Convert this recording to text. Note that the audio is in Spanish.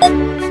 Adiós.